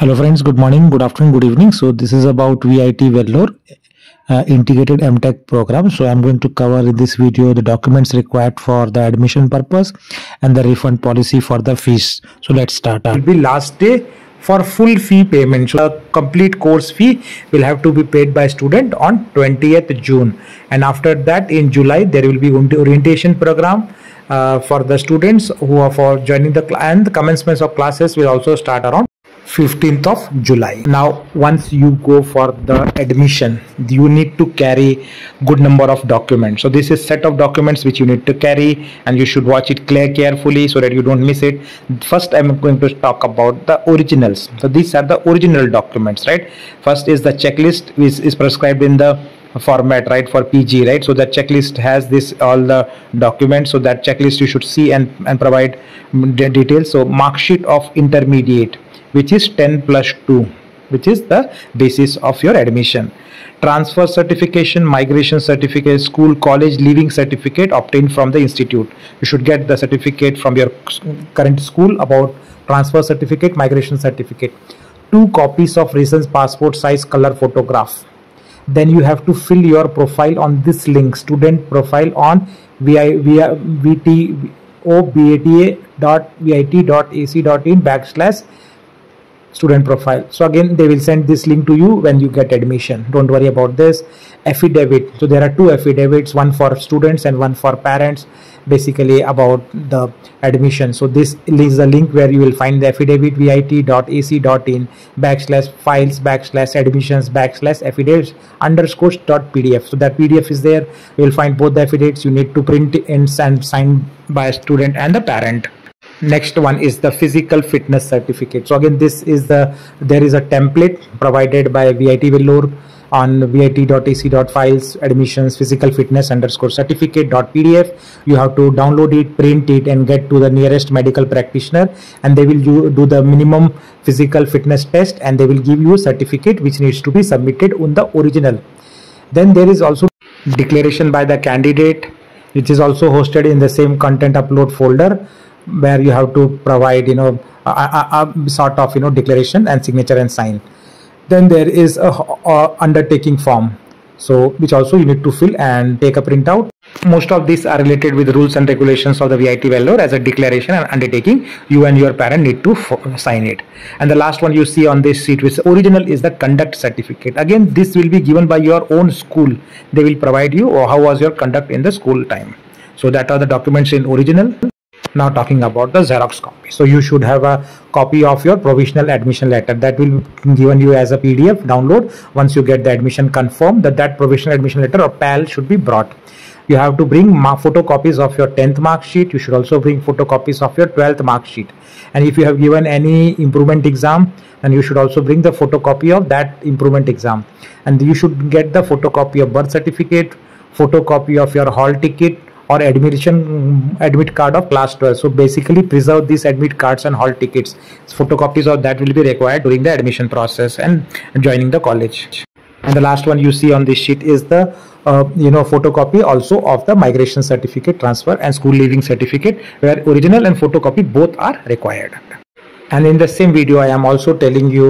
Hello friends, good morning, good afternoon, good evening. So this is about VIT Vellore uh, integrated MTech program. So I'm going to cover in this video the documents required for the admission purpose and the refund policy for the fees. So let's start. It will be last day for full fee payment. So the complete course fee will have to be paid by student on 20th June. And after that in July, there will be orientation program uh, for the students who are for joining the and the commencement of classes will also start around 15th of July. Now, once you go for the admission, you need to carry good number of documents. So this is set of documents which you need to carry and you should watch it clear carefully so that you don't miss it. First, I'm going to talk about the originals. So these are the original documents, right? First is the checklist which is prescribed in the format right for pg right? So that checklist has this all the documents so that checklist you should see and and provide details. So mark sheet of intermediate which is 10 plus 2 which is the basis of your admission. Transfer certification migration certificate school college leaving certificate obtained from the institute. You should get the certificate from your current school about transfer certificate migration certificate. Two copies of recent passport size color photograph then you have to fill your profile on this link student profile on vi via vt obata.vit.ac.in backslash student profile. So again they will send this link to you when you get admission. Don't worry about this. Affidavit. So there are two affidavits one for students and one for parents basically about the admission. So this is the link where you will find the affidavit vit.ac.in backslash files backslash admissions backslash affidavits underscore dot pdf so that pdf is there. You will find both the affidavits. You need to print and sign by a student and the parent next one is the physical fitness certificate. So again this is the there is a template provided by vit vellore on vit.ac.files admissions physical fitness underscore certificate dot pdf you have to download it print it and get to the nearest medical practitioner and they will do the minimum physical fitness test and they will give you a certificate which needs to be submitted on the original. Then there is also declaration by the candidate which is also hosted in the same content upload folder where you have to provide you know a, a, a sort of you know declaration and signature and sign. Then there is a, a, undertaking form. So which also you need to fill and take a printout. Most of these are related with rules and regulations of the VIT Vellore as a declaration and undertaking. You and your parent need to sign it. And the last one you see on this sheet which original is the conduct certificate. Again this will be given by your own school. They will provide you or how was your conduct in the school time. So that are the documents in original now talking about the xerox copy. So you should have a copy of your provisional admission letter that will be given you as a pdf download. Once you get the admission confirmed that that provisional admission letter or pal should be brought. You have to bring photocopies of your 10th mark sheet. You should also bring photocopies of your 12th mark sheet. And if you have given any improvement exam then you should also bring the photocopy of that improvement exam. And you should get the photocopy of birth certificate photocopy of your hall ticket or admission admit card of class 12 so basically preserve these admit cards and hall tickets. Photocopies of that will be required during the admission process and joining the college. And the last one you see on this sheet is the uh, you know photocopy also of the migration certificate transfer and school leaving certificate where original and photocopy both are required. And in the same video i am also telling you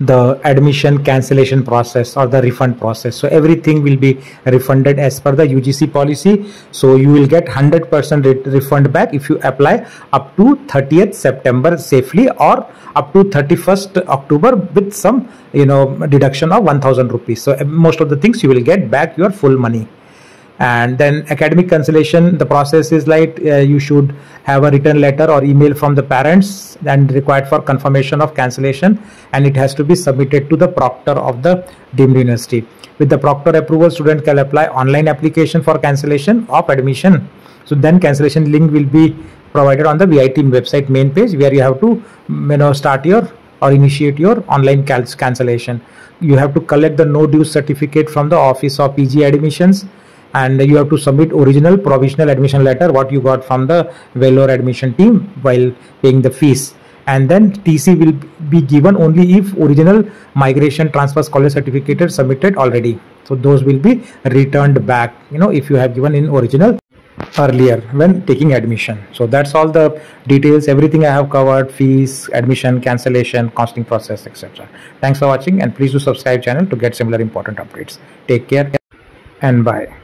the admission cancellation process or the refund process. So everything will be refunded as per the UGC policy. So you will get 100% re refund back if you apply up to 30th September safely or up to 31st October with some you know deduction of 1000 rupees. So eh, most of the things you will get back your full money and then academic cancellation the process is like uh, you should have a written letter or email from the parents and required for confirmation of cancellation. And it has to be submitted to the proctor of the deemed university. With the proctor approval student can apply online application for cancellation of admission. So then cancellation link will be provided on the VIT website main page where you have to you know start your or initiate your online cancellation. You have to collect the no due certificate from the office of PG admissions and you have to submit original provisional admission letter what you got from the Vellore admission team while paying the fees and then TC will be given only if original migration transfer scholar certificate is submitted already so those will be returned back you know if you have given in original earlier when taking admission. So that's all the details, everything I have covered, fees, admission, cancellation, costing process, etc. Thanks for watching and please do subscribe channel to get similar important updates. Take care and bye.